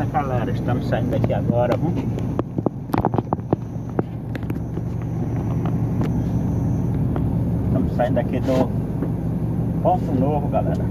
Beleza, galera? Estamos saindo daqui agora, vamos? Estamos saindo aqui do Ponto Novo, galera.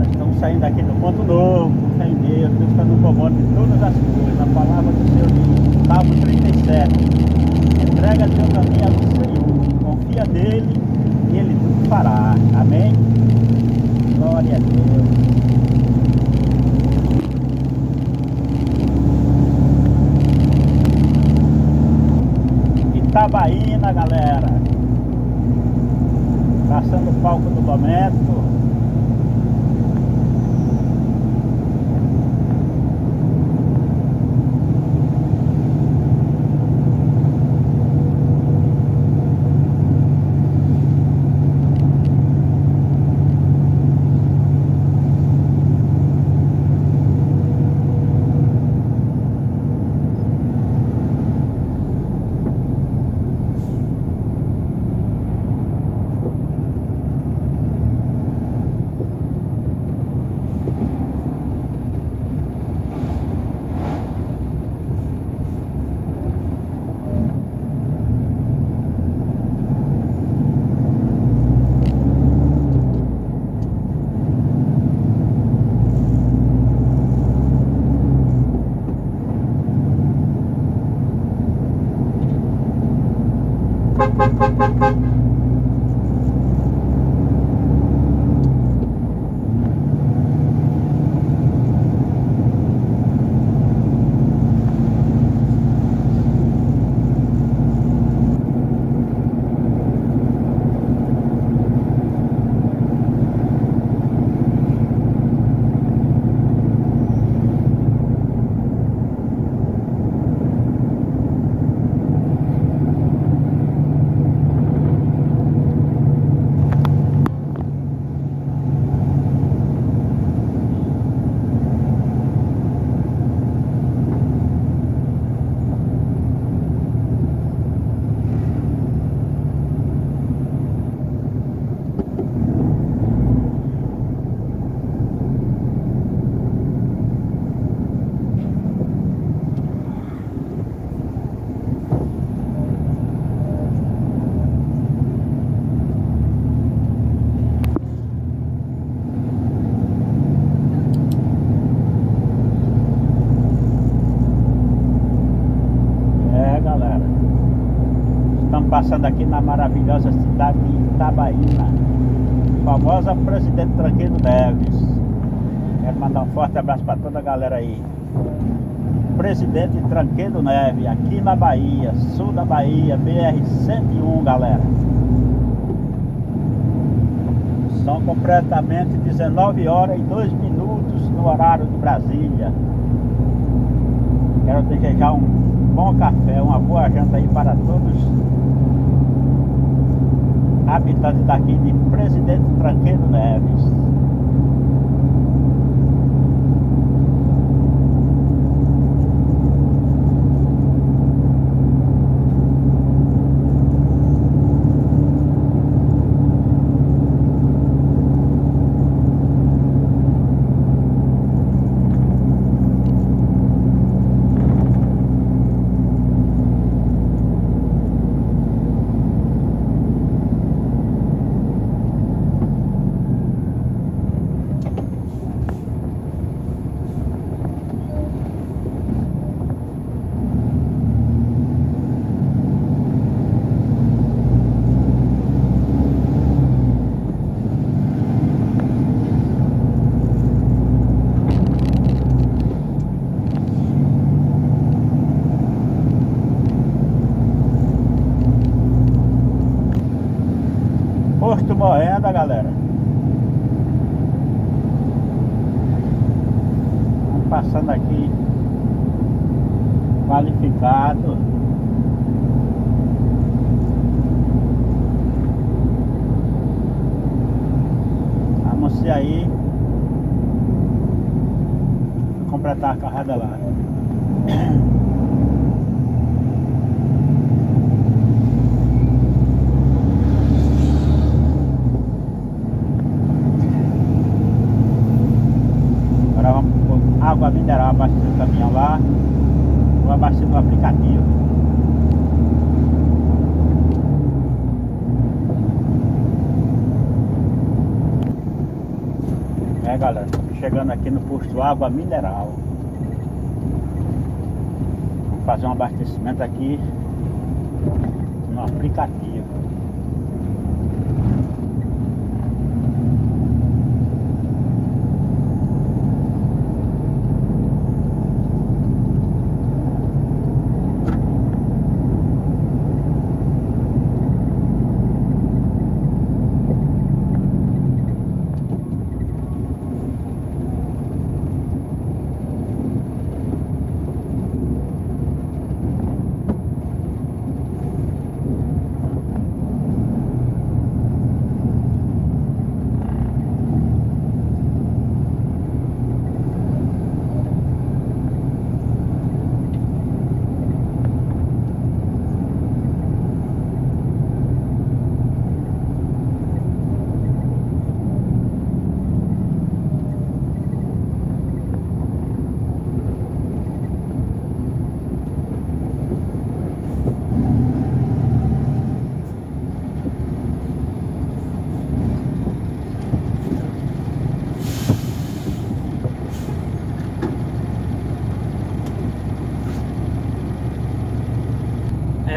Galera, estamos saindo aqui do ponto novo, fé em Deus, está no comando de todas as coisas. A palavra do Senhor diz, Salmo 37. Entrega teu caminho ao Senhor, confia nele e ele tudo fará. Amém? Glória a Deus. Itabaína, galera. Passando o palco do momento. Passando aqui na maravilhosa cidade de Itabaína. Famosa Presidente Tranquilo Neves. Quero mandar um forte abraço para toda a galera aí. Presidente Tranqueiro Neve, aqui na Bahia, sul da Bahia, BR-101, galera. São completamente 19 horas e 2 minutos no horário de Brasília. Quero desejar um bom café, uma boa janta aí para todos habitantes daqui de Presidente Tranqueiro Neves. Posto Moeda, galera. Vamos passando aqui. Qualificado. Vamos aí. Completar a carrada lá. Agora vamos pôr abaixo do caminhão lá. Vou abaixar do aplicativo. É galera, chegando aqui no posto água mineral. Vamos fazer um abastecimento aqui no aplicativo.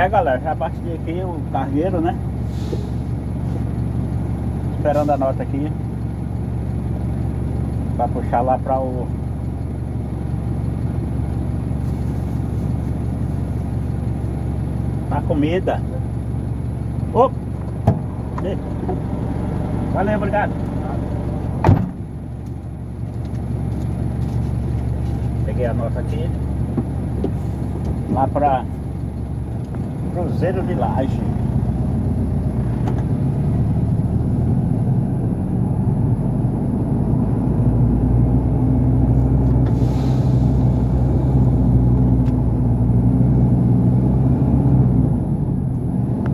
É galera, já bati aqui o cargueiro, né? Esperando a nota aqui. Pra puxar lá pra o Pra comida. Opa! Valeu, obrigado. Peguei a nota aqui. Lá pra Cruzeiro de Laje.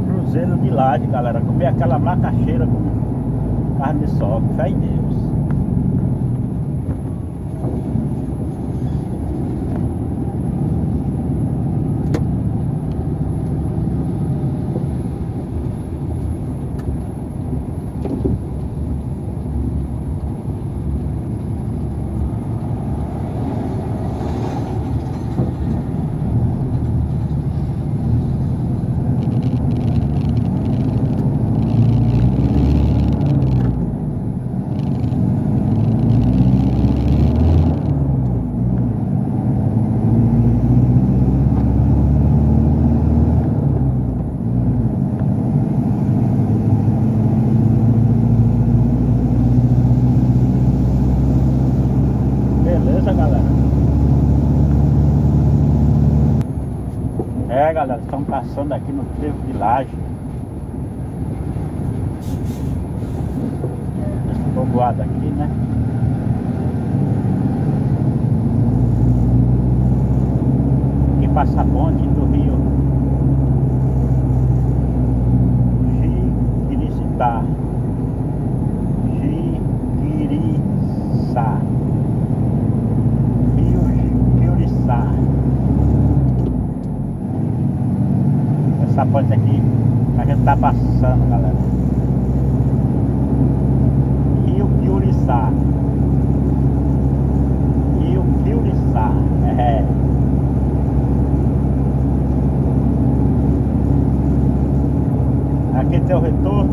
Cruzeiro de Laje, galera. Comer aquela macaxeira com carne de sol. Fé em Deus. Galera, estão passando aqui no trevo de laje. Esse povoado aqui, né? Aqui passa a ponte do rio Jiquiricitá. Jiquiriçá. Rio Jiquiriçá. Essa ponte aqui a gente tá passando, galera. Rio Piuriçá. Rio Piuriçá. É. Aqui tem o retorno.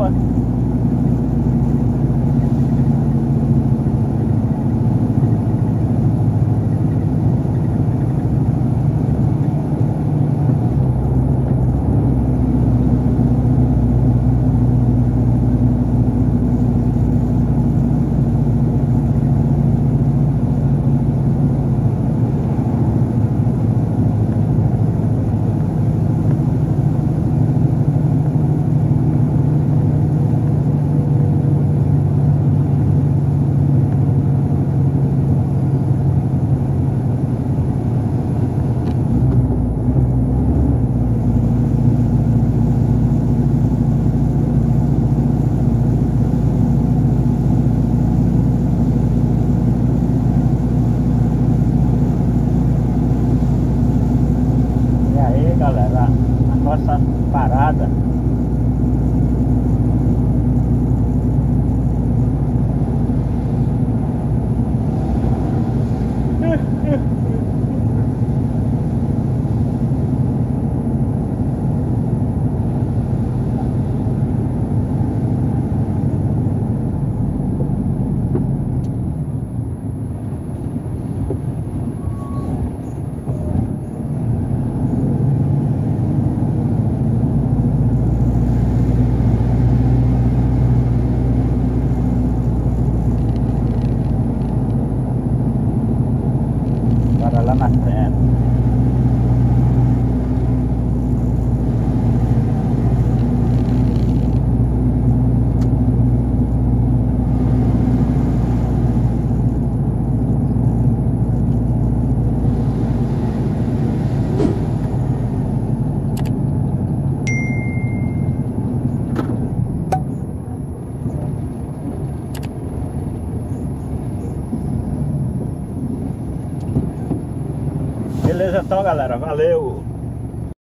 Da então, galera. Valeu.